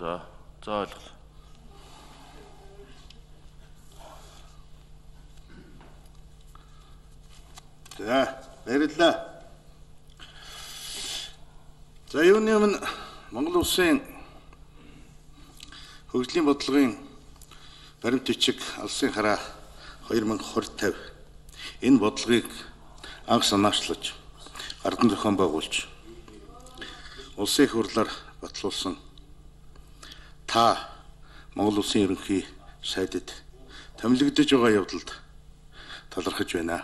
За. За ойлголоо. За, баярлалаа. За, юуны өмнө Монгол улсын хөгжлийн бодлогын баримт бичиг алсын хараа 2020-50 энэ бодлогыг анх санаачлаж ардан зохион байгуулж улсын хурлаар батлуулсан та Монгол улсын ерөнхий сайдад томилогдож байгаа явдалд талархаж байна.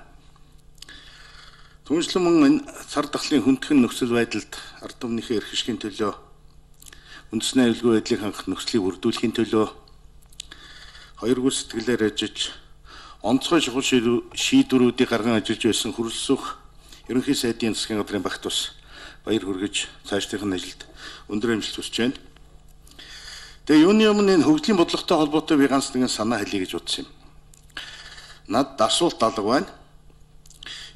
Түүнчлэн мөн энэ цар тахлын хүндхэн нөхцөл байдалд ард түмнийхээ эрх ашигын төлөө үндэсний аюулгүй байдлыг хангах нөхцөлийг бүрдүүлэхийн төлөө хоёргүй сэтгэлээр ажиллаж онцгой чухал шийдвэрүүдийг гарган ажиллаж байсан хөрөлсөх ерөнхий сайдын засгийн газрын багт бас баяр хүргэж цаашдын ажилд өндөр амжилт хүсэж байна. Тэгээ юуны өмнө энэ хөгжлийн бодлоготой холбоотой би ганц нэгэн санаа хэлье гэж бодсон юм. Над асуулт алга байна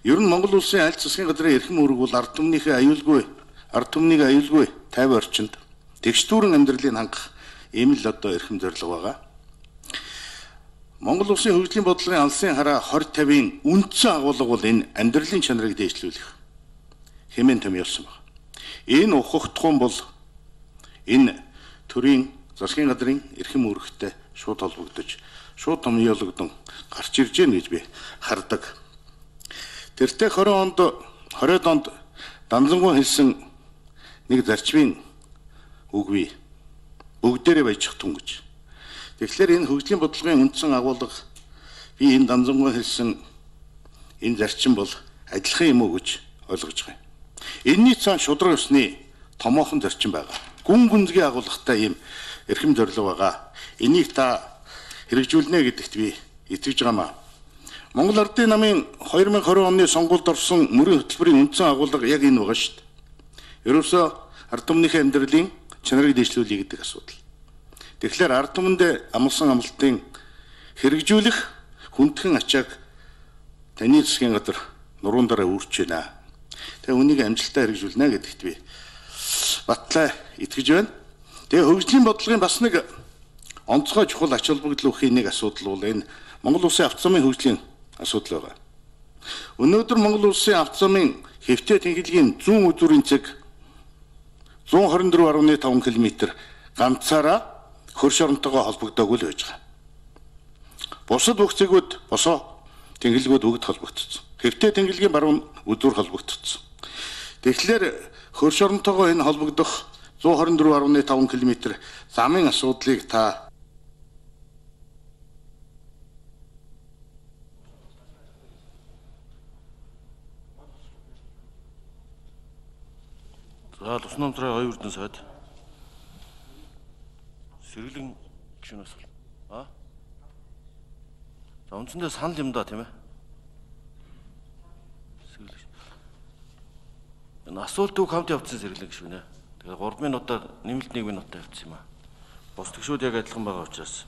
Ер нь Монгол улсын аль засгийн газрын эрхэм үүрэг бол ард түмнийхээ аюулгүй, ард түмнийг аюулгүй 50 орчинд тэгштүүрэн амьдралыг хангах ийм л одоо эрхэм зорилго байгаа. Монгол улсын хөгжлийн бодлогын алсын хараа 20 50-ын үндсэн агуулга бол энэ амьдралын чанарыг дээшлүүлэх хэмээн томьёолсон байна. Энэ ухагтхуун бол энэ төрийн засгийн газрын эрхэм үүрэгтэй шууд холбогдож, шууд томьёологдсон гарч ирж гэн гэж би хардаг. Тэртээ 20 онд 20-д онд Данлангуй хэлсэн нэг зарчмын үг бий. Бүгдээрээ баяжих тун гэж. Тэгэхээр энэ хөгжлийн бодлогын үндсэн агуулга би энэ Данлангуй хэлсэн энэ зарчим бол адилхан юм уу гэж ойлгож байгаа юм. Энийний цаан шудраг усны томоохон зарчим байгаа. Гүн гүнзгий агуулгатай юм эрхэм зорилго байгаа. Энийг та хэрэгжүүлнэ гэдэгт би итгэж байгаамаа. Монгол Ардын намын 2020 оны сонгуульд орсон мөрийн хөтөлбөрийн үндсэн агуулга яг энэ байгаа шүү дээ. Ерөөсөө ард түмнийхээ амьдралын чанарыг дэвшлүүлэх гэдэг асуудал. Тэгэхээр ард түмэнд амлсан амлалтын хэрэгжүүлэх хүндхэн ачааг таны засгийн газар нуруунд дараа үүрч байна. Тэгээ үнийг амжилттай хэрэгжүүлнэ гэдэгт би батлаа итгэж байна. Тэгээ хөгжлийн бодлогын бас нэг онцгой чухал ач холбогдол өгөх нэг асуудал бол энэ Монгол улсын автозамын хөгжлийн асуудал байгаа. Өнөөдөр Монгол улсын автозамын хэвтэ тэнхилгийн зүүн үзүүрийн цэг 124.5 км ганцаараа хөрш оронтойгоо холбогдоогүй л байж байгаа. Бусад бүх цэгүүд босоо тэнхилгүүд өгд холбогдсон. Хэвтэ тэнхилгийн баруун үзүүр холбогдсон. Тэгэхээр хөрш оронтойгоо энэ холбогдох 124.5 км замын асуудлыг та За Лус намтраа хоёр үрдэн сайд. Сэргэлэн гүшүүнээс бол. А? За үндсэндээ санал юм да тийм ээ. Энэ асуулт үг хамт явуулсан сэргэлэг гүшүүнэ. Тэгэхээр 3 минутаар нэмэлт 1 минутаар явуулсан юм а. Бус тгшүүд яг адилхан байгаа учраас.